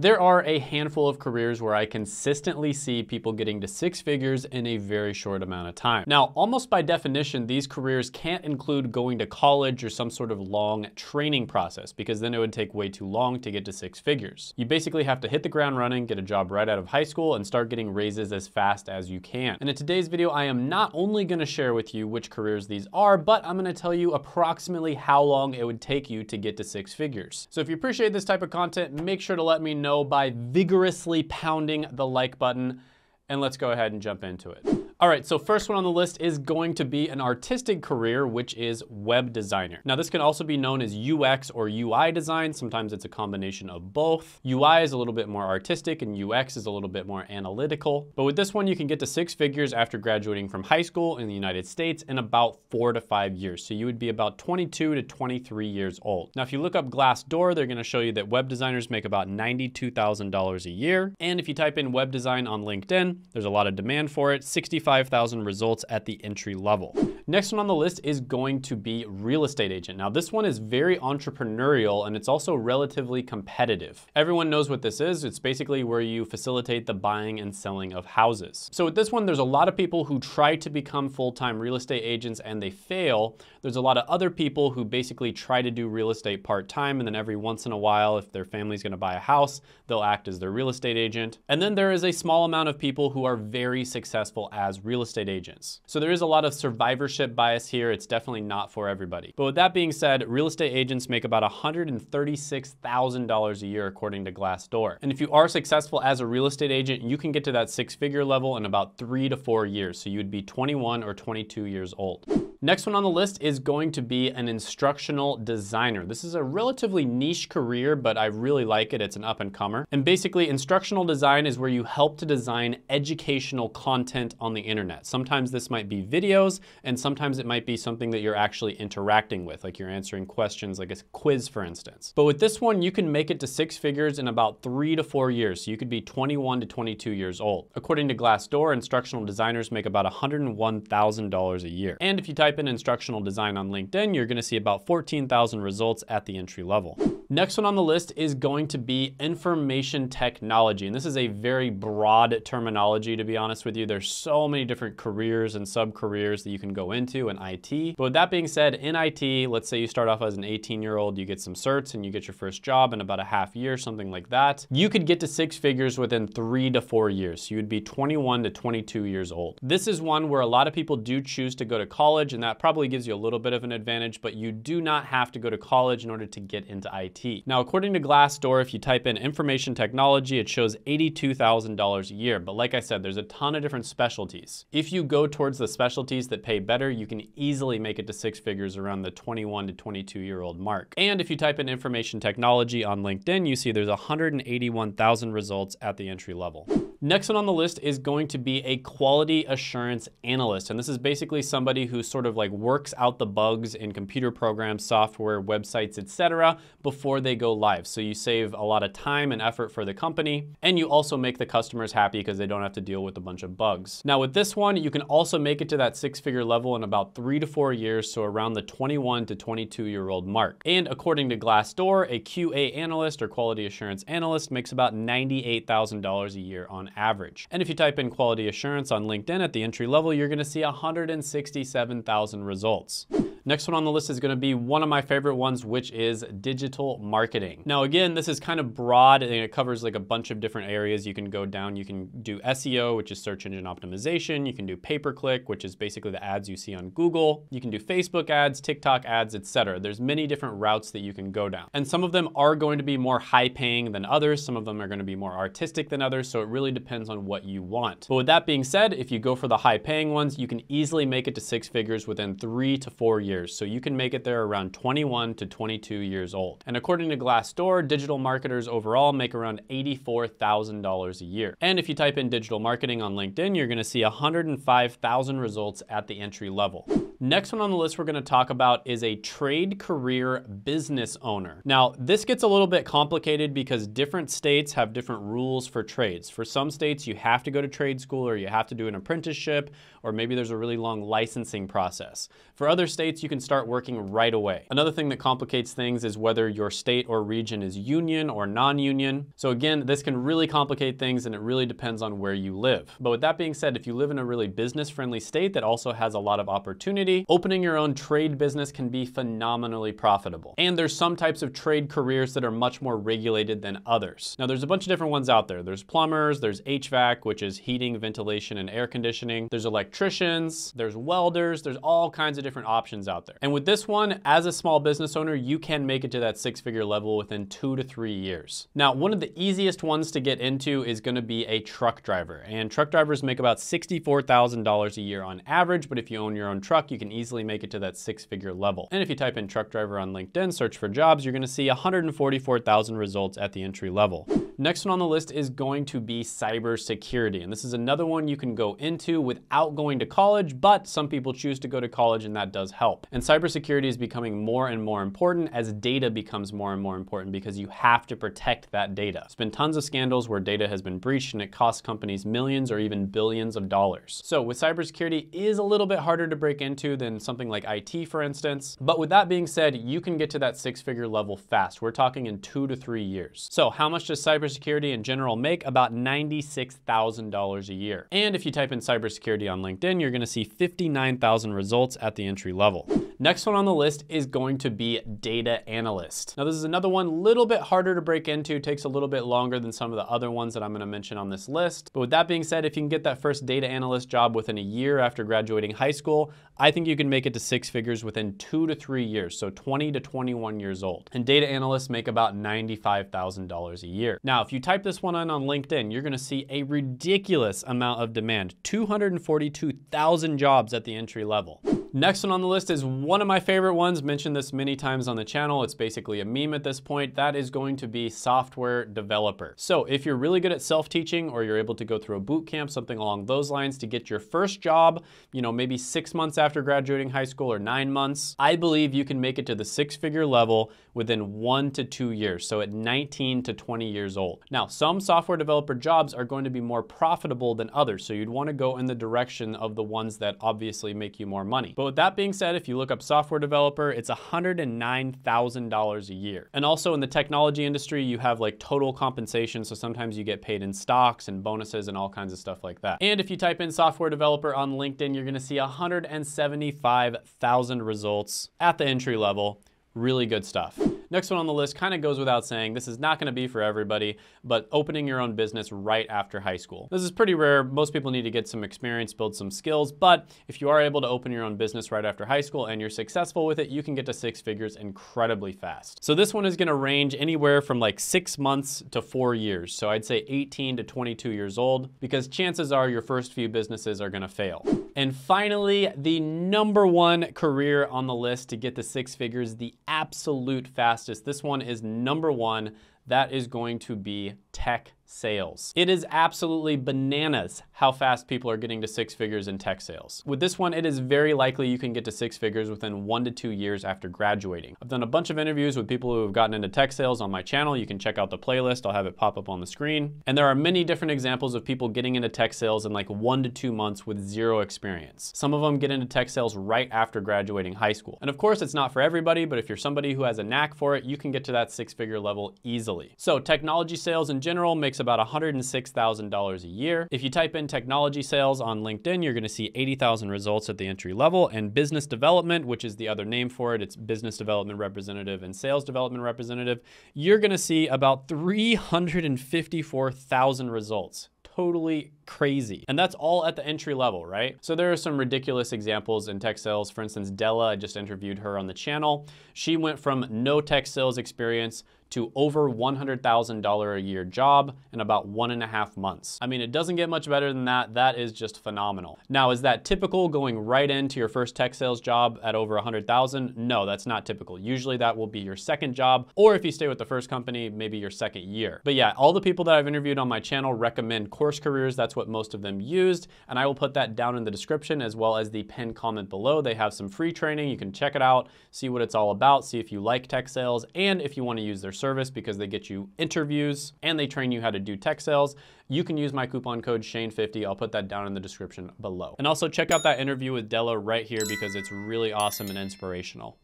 There are a handful of careers where I consistently see people getting to six figures in a very short amount of time. Now, almost by definition, these careers can't include going to college or some sort of long training process because then it would take way too long to get to six figures. You basically have to hit the ground running, get a job right out of high school, and start getting raises as fast as you can. And in today's video, I am not only gonna share with you which careers these are, but I'm gonna tell you approximately how long it would take you to get to six figures. So if you appreciate this type of content, make sure to let me know by vigorously pounding the like button, and let's go ahead and jump into it. All right, so first one on the list is going to be an artistic career, which is web designer. Now this can also be known as UX or UI design. Sometimes it's a combination of both. UI is a little bit more artistic and UX is a little bit more analytical. But with this one, you can get to six figures after graduating from high school in the United States in about four to five years. So you would be about 22 to 23 years old. Now, if you look up Glassdoor, they're gonna show you that web designers make about $92,000 a year. And if you type in web design on LinkedIn, there's a lot of demand for it, 65 5,000 results at the entry level. Next one on the list is going to be real estate agent. Now this one is very entrepreneurial and it's also relatively competitive. Everyone knows what this is. It's basically where you facilitate the buying and selling of houses. So with this one, there's a lot of people who try to become full-time real estate agents and they fail. There's a lot of other people who basically try to do real estate part-time and then every once in a while, if their family's gonna buy a house, they'll act as their real estate agent. And then there is a small amount of people who are very successful as real estate agents. So there is a lot of survivorship bias here. It's definitely not for everybody. But with that being said, real estate agents make about $136,000 a year according to Glassdoor. And if you are successful as a real estate agent, you can get to that six figure level in about three to four years. So you would be 21 or 22 years old. Next one on the list is going to be an instructional designer. This is a relatively niche career, but I really like it. It's an up and comer. And basically instructional design is where you help to design educational content on the internet. Sometimes this might be videos, and sometimes it might be something that you're actually interacting with, like you're answering questions like a quiz, for instance. But with this one, you can make it to six figures in about three to four years. So you could be 21 to 22 years old. According to Glassdoor, instructional designers make about $101,000 a year. And if you type in instructional design on LinkedIn, you're gonna see about 14,000 results at the entry level. Next one on the list is going to be information technology. And this is a very broad terminology, to be honest with you. There's so many different careers and sub-careers that you can go into in IT. But with that being said, in IT, let's say you start off as an 18 year old, you get some certs and you get your first job in about a half year, something like that. You could get to six figures within three to four years. So you would be 21 to 22 years old. This is one where a lot of people do choose to go to college and that probably gives you a little bit of an advantage, but you do not have to go to college in order to get into IT. Now, according to Glassdoor, if you type in information technology, it shows $82,000 a year. But like I said, there's a ton of different specialties. If you go towards the specialties that pay better, you can easily make it to six figures around the 21 to 22 year old mark. And if you type in information technology on LinkedIn, you see there's 181,000 results at the entry level. Next one on the list is going to be a quality assurance analyst. And this is basically somebody who sort of like works out the bugs in computer programs, software, websites, etc. before they go live. So you save a lot of time and effort for the company. And you also make the customers happy because they don't have to deal with a bunch of bugs. Now with this one, you can also make it to that six figure level in about three to four years. So around the 21 to 22 year old mark. And according to Glassdoor, a QA analyst or quality assurance analyst makes about $98,000 a year on average. And if you type in quality assurance on LinkedIn at the entry level, you're gonna see 167,000 results. Next one on the list is gonna be one of my favorite ones, which is digital marketing. Now again, this is kind of broad and it covers like a bunch of different areas you can go down. You can do SEO, which is search engine optimization. You can do pay-per-click, which is basically the ads you see on Google. You can do Facebook ads, TikTok ads, etc. There's many different routes that you can go down. And some of them are going to be more high paying than others. Some of them are gonna be more artistic than others. So it really depends on what you want. But with that being said, if you go for the high paying ones, you can easily make it to six figures within three to four years. So you can make it there around 21 to 22 years old. And according to Glassdoor, digital marketers overall make around $84,000 a year. And if you type in digital marketing on LinkedIn, you're gonna see 105,000 results at the entry level. Next one on the list we're gonna talk about is a trade career business owner. Now, this gets a little bit complicated because different states have different rules for trades. For some states, you have to go to trade school or you have to do an apprenticeship, or maybe there's a really long licensing process. For other states, States, you can start working right away. Another thing that complicates things is whether your state or region is union or non-union. So again, this can really complicate things and it really depends on where you live. But with that being said, if you live in a really business-friendly state that also has a lot of opportunity, opening your own trade business can be phenomenally profitable. And there's some types of trade careers that are much more regulated than others. Now there's a bunch of different ones out there. There's plumbers, there's HVAC, which is heating, ventilation, and air conditioning. There's electricians, there's welders, there's all kinds of different options out there. And with this one, as a small business owner, you can make it to that six figure level within two to three years. Now, one of the easiest ones to get into is gonna be a truck driver. And truck drivers make about $64,000 a year on average, but if you own your own truck, you can easily make it to that six figure level. And if you type in truck driver on LinkedIn, search for jobs, you're gonna see 144,000 results at the entry level. Next one on the list is going to be cybersecurity. And this is another one you can go into without going to college, but some people choose to go to college and that does help. And cybersecurity is becoming more and more important as data becomes more and more important because you have to protect that data. There's been tons of scandals where data has been breached and it costs companies millions or even billions of dollars. So with cybersecurity is a little bit harder to break into than something like IT, for instance. But with that being said, you can get to that six figure level fast. We're talking in two to three years. So how much does cybersecurity cybersecurity in general make about $96,000 a year. And if you type in cybersecurity on LinkedIn, you're gonna see 59,000 results at the entry level. Next one on the list is going to be data analyst. Now this is another one a little bit harder to break into, takes a little bit longer than some of the other ones that I'm gonna mention on this list. But with that being said, if you can get that first data analyst job within a year after graduating high school, I think you can make it to six figures within two to three years, so 20 to 21 years old. And data analysts make about $95,000 a year. Now, if you type this one in on LinkedIn, you're gonna see a ridiculous amount of demand, 242,000 jobs at the entry level. Next one on the list is one of my favorite ones, mentioned this many times on the channel. It's basically a meme at this point. That is going to be software developer. So if you're really good at self-teaching or you're able to go through a boot camp, something along those lines to get your first job, you know, maybe six months after graduating high school or nine months, I believe you can make it to the six figure level within one to two years. So at 19 to 20 years old. Now, some software developer jobs are going to be more profitable than others. So you'd want to go in the direction of the ones that obviously make you more money. But with that being said, if you look up software developer, it's $109,000 a year. And also in the technology industry, you have like total compensation. So sometimes you get paid in stocks and bonuses and all kinds of stuff like that. And if you type in software developer on LinkedIn, you're gonna see 175,000 results at the entry level. Really good stuff. Next one on the list kind of goes without saying, this is not gonna be for everybody, but opening your own business right after high school. This is pretty rare. Most people need to get some experience, build some skills, but if you are able to open your own business right after high school and you're successful with it, you can get to six figures incredibly fast. So this one is gonna range anywhere from like six months to four years. So I'd say 18 to 22 years old, because chances are your first few businesses are gonna fail. And finally, the number one career on the list to get to six figures, the absolute fastest. This one is number one. That is going to be tech sales. It is absolutely bananas how fast people are getting to six figures in tech sales. With this one, it is very likely you can get to six figures within one to two years after graduating. I've done a bunch of interviews with people who have gotten into tech sales on my channel. You can check out the playlist. I'll have it pop up on the screen. And there are many different examples of people getting into tech sales in like one to two months with zero experience. Some of them get into tech sales right after graduating high school. And of course, it's not for everybody, but if you're somebody who has a knack for it, you can get to that six figure level easily. So technology sales in general about $106,000 a year. If you type in technology sales on LinkedIn, you're gonna see 80,000 results at the entry level and business development, which is the other name for it, it's business development representative and sales development representative, you're gonna see about 354,000 results totally crazy. And that's all at the entry level, right? So there are some ridiculous examples in tech sales. For instance, Della, I just interviewed her on the channel. She went from no tech sales experience to over $100,000 a year job in about one and a half months. I mean, it doesn't get much better than that. That is just phenomenal. Now, is that typical going right into your first tech sales job at over 100,000? No, that's not typical. Usually that will be your second job, or if you stay with the first company, maybe your second year. But yeah, all the people that I've interviewed on my channel recommend course careers. That's what what most of them used. And I will put that down in the description as well as the pinned comment below. They have some free training. You can check it out, see what it's all about, see if you like tech sales, and if you want to use their service because they get you interviews and they train you how to do tech sales you can use my coupon code Shane50. I'll put that down in the description below. And also check out that interview with Della right here because it's really awesome and inspirational.